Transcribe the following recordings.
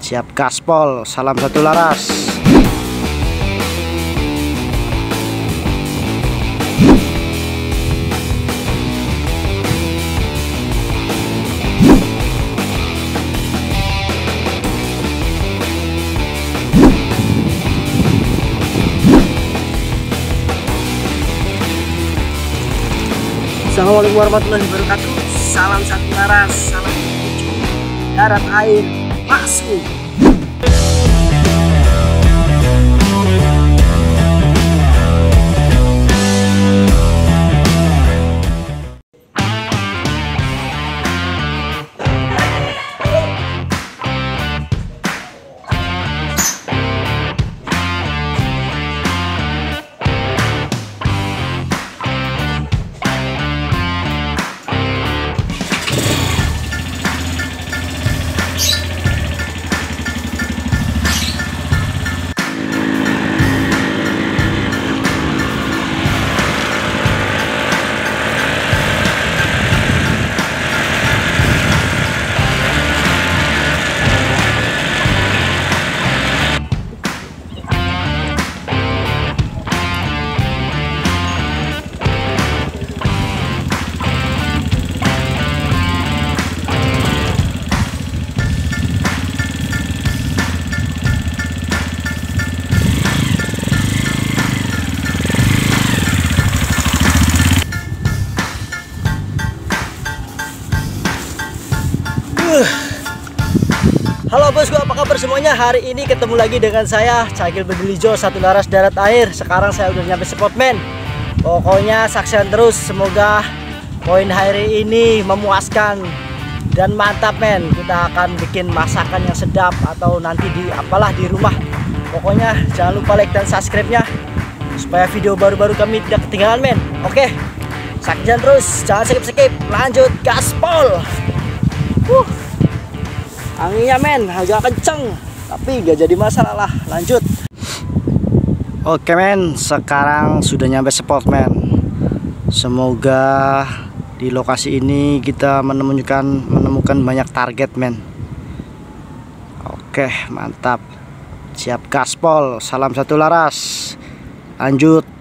siap gaspol salam satu laras. Assalamualaikum warahmatullahi wabarakatuh. Salam satu laras. Salam menuju darat air passo! Kabar semuanya? Hari ini ketemu lagi dengan saya, Cagil Bedelijo, satu laras darat air. Sekarang saya udah nyampe spotman. Pokoknya saksikan terus, semoga poin hari ini memuaskan dan mantap men. Kita akan bikin masakan yang sedap atau nanti di apalah di rumah. Pokoknya jangan lupa like dan subscribe-nya supaya video baru-baru kami tidak ketinggalan men. Oke, saksikan terus, jangan skip-skip. Lanjut gaspol. Uh anginnya men. Agak kenceng. Tapi gak jadi masalah lah. Lanjut. Oke men. Sekarang sudah nyampe spot men. Semoga di lokasi ini kita menemukan menemukan banyak target men. Oke mantap. Siap gaspol salam satu laras. Lanjut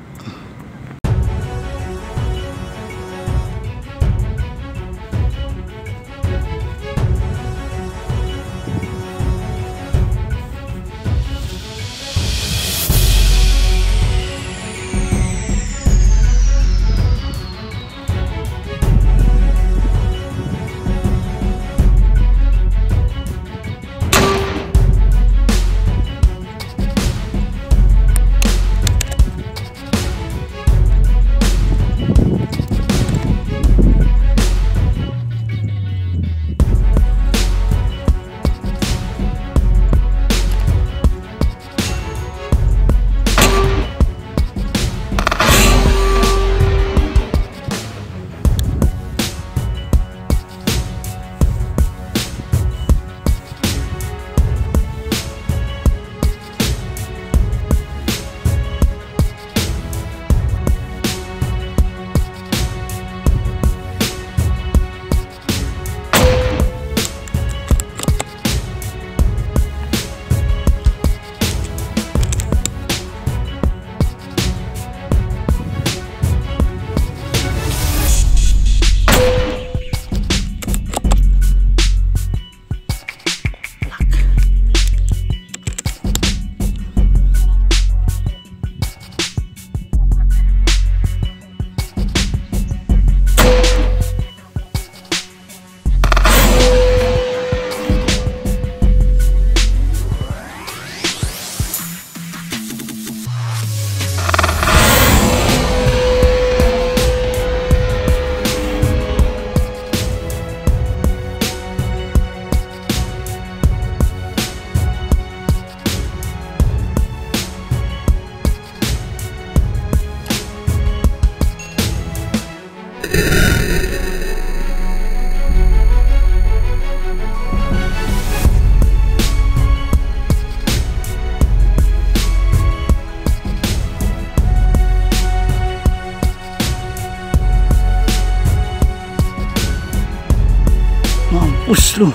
lu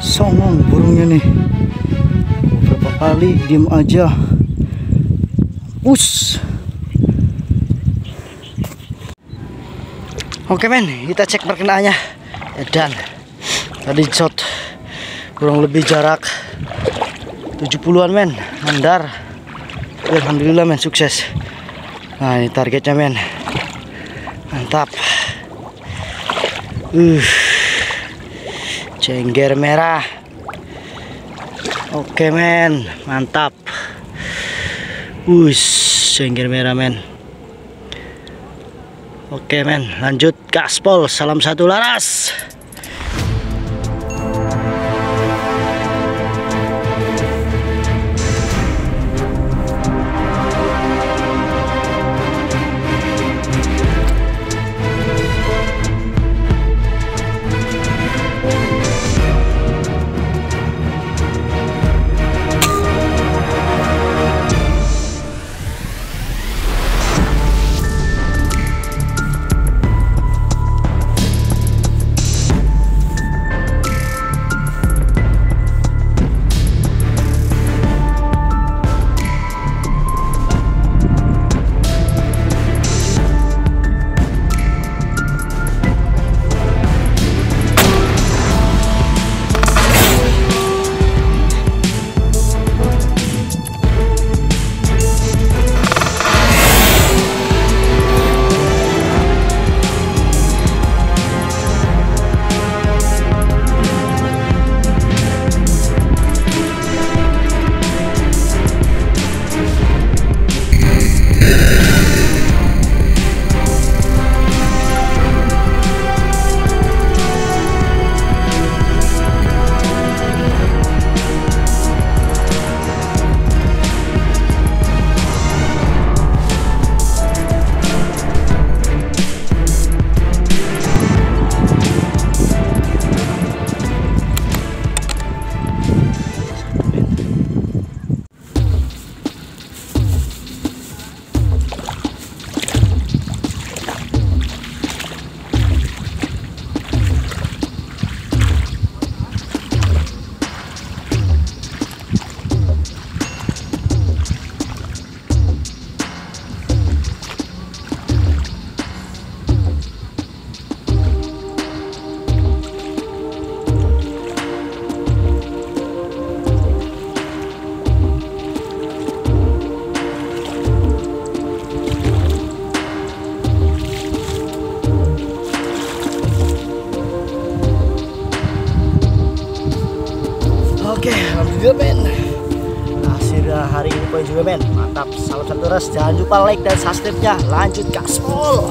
songong burungnya nih. Beberapa kali diem aja. Us. Oke men kita cek perkenaannya. Ya, Dan. Tadi shot kurang lebih jarak 70-an men. Mandar. Alhamdulillah men sukses nah ini targetnya men. Mantap. Uh. Cengger merah. Oke men. Mantap. Us cengger merah men. Oke men. Lanjut gaspol salam satu laras ras. Jangan lupa like dan subscribe-nya. Lanjut gaspol.